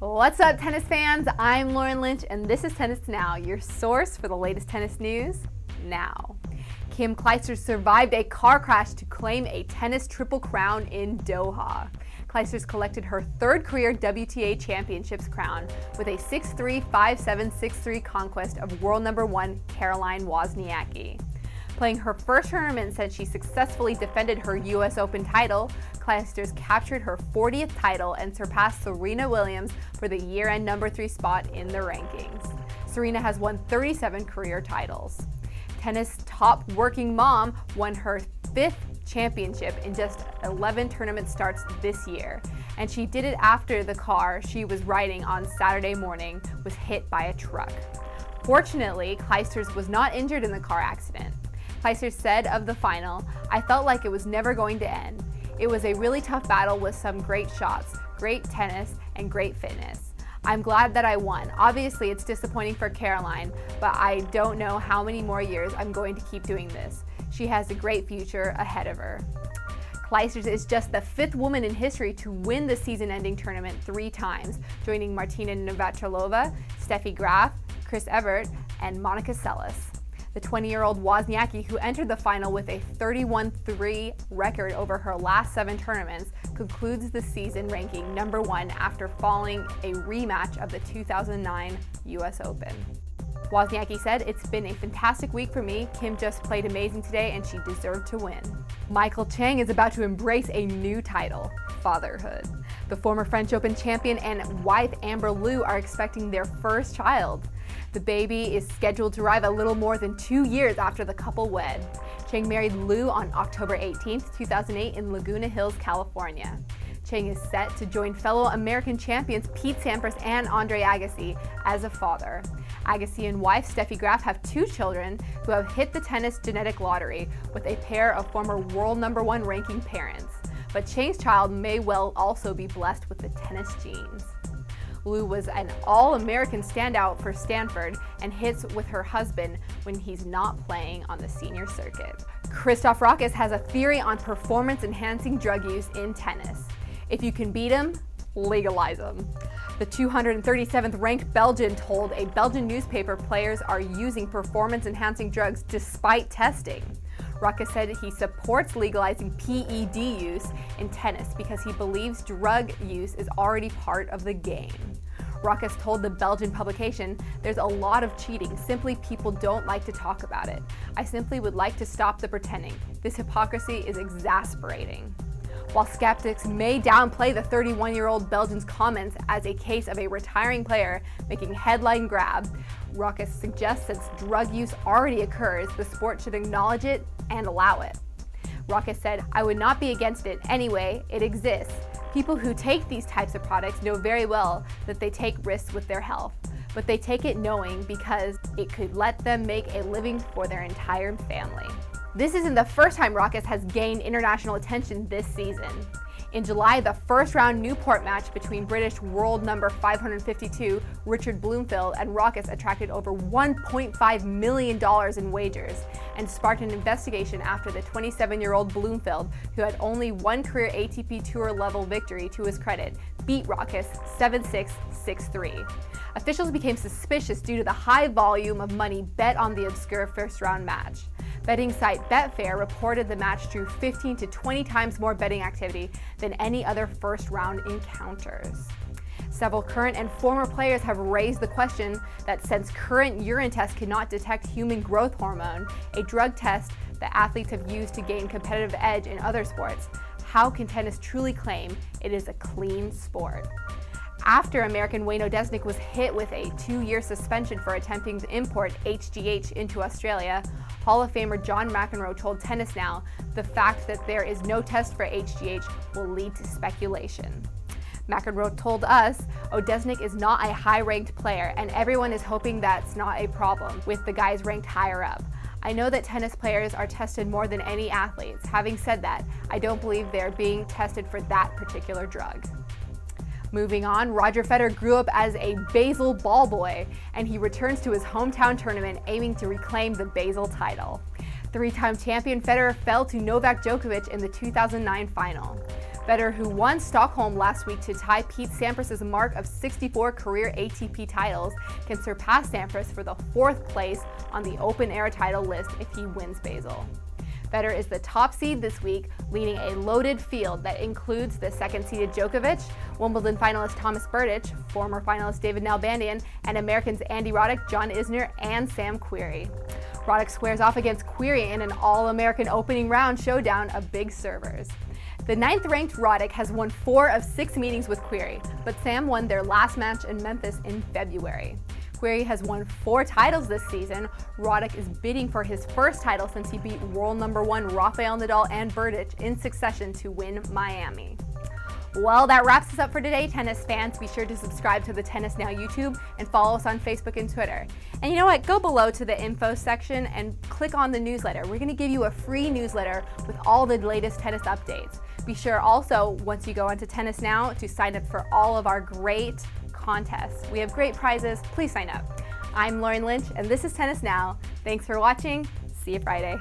What's up, tennis fans? I'm Lauren Lynch, and this is Tennis Now, your source for the latest tennis news now. Kim Clijsters survived a car crash to claim a tennis triple crown in Doha. Clijsters collected her third career WTA Championships crown with a 6-3, 5-7, 6-3 conquest of world number one Caroline Wozniacki. Playing her first tournament since she successfully defended her US Open title, Clijsters captured her 40th title and surpassed Serena Williams for the year-end number 3 spot in the rankings. Serena has won 37 career titles. Tennis top working mom won her fifth championship in just 11 tournament starts this year. And she did it after the car she was riding on Saturday morning was hit by a truck. Fortunately, Clijsters was not injured in the car accident. Clijsters said of the final, I felt like it was never going to end. It was a really tough battle with some great shots, great tennis, and great fitness. I'm glad that I won. Obviously, it's disappointing for Caroline, but I don't know how many more years I'm going to keep doing this. She has a great future ahead of her. Clijsters is just the fifth woman in history to win the season-ending tournament three times, joining Martina Navratilova, Steffi Graf, Chris Evert, and Monica Seles. The 20-year-old Wozniacki, who entered the final with a 31-3 record over her last seven tournaments, concludes the season ranking number one after falling a rematch of the 2009 US Open. Wozniacki said, It's been a fantastic week for me. Kim just played amazing today and she deserved to win. Michael Chang is about to embrace a new title, fatherhood. The former French Open champion and wife Amber Liu are expecting their first child. The baby is scheduled to arrive a little more than two years after the couple wed. Chang married Liu on October 18, 2008 in Laguna Hills, California. Chang is set to join fellow American champions Pete Sampras and Andre Agassi as a father. Agassi and wife Steffi Graf have two children who have hit the tennis genetic lottery with a pair of former world number one ranking parents. But Chang's child may well also be blessed with the tennis genes. Liu was an All-American standout for Stanford and hits with her husband when he's not playing on the senior circuit. Christophe Rochus has a theory on performance-enhancing drug use in tennis. If you can beat them, legalize them. The 237th ranked Belgian told a Belgian newspaper players are using performance-enhancing drugs despite testing. Rochus said he supports legalizing PED use in tennis because he believes drug use is already part of the game. Rochus told the Belgian publication, there's a lot of cheating, simply people don't like to talk about it. I simply would like to stop the pretending. This hypocrisy is exasperating. While skeptics may downplay the 31-year-old Belgian's comments as a case of a retiring player making headline grabs, Rochus suggests since drug use already occurs, the sport should acknowledge it and allow it. Rochus said, I would not be against it anyway, it exists. People who take these types of products know very well that they take risks with their health, but they take it knowing because it could let them make a living for their entire family. This isn't the first time Rochus has gained international attention this season. In July, the first round Newport match between British world number 552 Richard Bloomfield and Rochus attracted over $1.5 million in wagers and sparked an investigation after the 27-year-old Bloomfield, who had only one career ATP Tour level victory to his credit, beat Rochus 7-6, 6-3. Officials became suspicious due to the high volume of money bet on the obscure first round match. Betting site Betfair reported the match drew 15 to 20 times more betting activity than any other first round encounters. Several current and former players have raised the question that since current urine tests cannot detect human growth hormone, a drug test that athletes have used to gain competitive edge in other sports, how can tennis truly claim it is a clean sport? after American Wayne Odesnik was hit with a two-year suspension for attempting to import HGH into Australia, Hall of Famer John McEnroe told Tennis Now the fact that there is no test for HGH will lead to speculation. McEnroe told us, Odesnik is not a high-ranked player and everyone is hoping that's not a problem with the guys ranked higher up. I know that tennis players are tested more than any athletes. Having said that, I don't believe they're being tested for that particular drug. Moving on, Roger Federer grew up as a Basel ball boy, and he returns to his hometown tournament aiming to reclaim the Basel title. Three-time champion Federer fell to Novak Djokovic in the 2009 final. Federer, who won Stockholm last week to tie Pete Sampras' mark of 64 career ATP titles, can surpass Sampras for the fourth place on the Open Era title list if he wins Basel. Federer is the top seed this week, leading a loaded field that includes the second-seeded Djokovic, Wimbledon finalist Tomas Berdych, former finalist David Nalbandian, and Americans Andy Roddick, John Isner, and Sam Querrey. Roddick squares off against Querrey in an All-American opening round showdown of big servers. The ninth-ranked Roddick has won four of six meetings with Querrey, but Sam won their last match in Memphis in February. Querrey has won four titles this season. Roddick is bidding for his first title since he beat world number one Rafael Nadal and Berdych in succession to win Miami. Well, that wraps us up for today, tennis fans. Be sure to subscribe to the Tennis Now YouTube and follow us on Facebook and Twitter. And you know what? Go below to the info section and click on the newsletter. We're going to give you a free newsletter with all the latest tennis updates. Be sure also, once you go onto Tennis Now, to sign up for all of our great contests. We have great prizes. Please sign up. I'm Lauren Lynch, and this is Tennis Now. Thanks for watching. See you Friday.